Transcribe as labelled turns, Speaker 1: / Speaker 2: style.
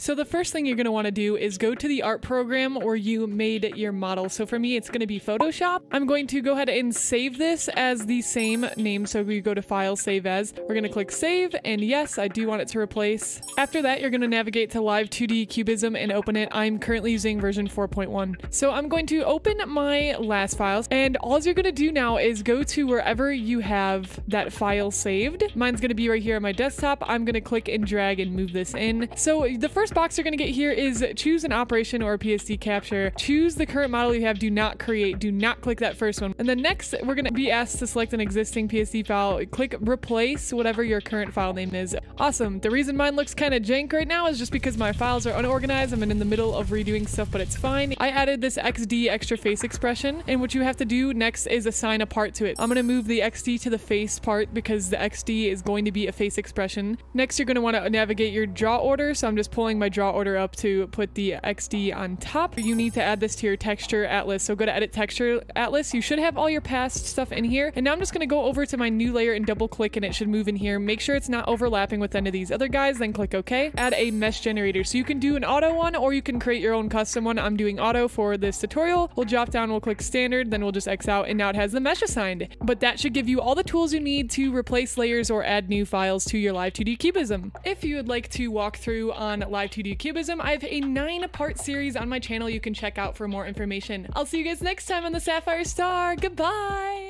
Speaker 1: So the first thing you're going to want to do is go to the art program where you made your model. So for me, it's going to be Photoshop. I'm going to go ahead and save this as the same name. So we go to File, Save As. We're going to click Save, and yes, I do want it to replace. After that, you're going to navigate to Live 2D Cubism and open it. I'm currently using version 4.1. So I'm going to open my last files, and all you're going to do now is go to wherever you have that file saved. Mine's going to be right here on my desktop. I'm going to click and drag and move this in. So the first box you're going to get here is choose an operation or a PSD capture. Choose the current model you have. Do not create. Do not click that first one. And then next, we're going to be asked to select an existing PSD file. Click replace whatever your current file name is. Awesome. The reason mine looks kind of jank right now is just because my files are unorganized. I'm in the middle of redoing stuff, but it's fine. I added this XD extra face expression, and what you have to do next is assign a part to it. I'm going to move the XD to the face part because the XD is going to be a face expression. Next, you're going to want to navigate your draw order. So I'm just pulling my draw order up to put the XD on top. You need to add this to your texture atlas. So go to edit texture atlas. You should have all your past stuff in here. And now I'm just going to go over to my new layer and double click and it should move in here. Make sure it's not overlapping with any of these other guys. Then click OK. Add a mesh generator. So you can do an auto one or you can create your own custom one. I'm doing auto for this tutorial. We'll drop down, we'll click standard, then we'll just X out and now it has the mesh assigned. But that should give you all the tools you need to replace layers or add new files to your Live 2D Cubism. If you would like to walk through on Live 2D Cubism, I have a nine part series on my channel you can check out for more information. I'll see you guys next time on the Syafire Star. Goodbye!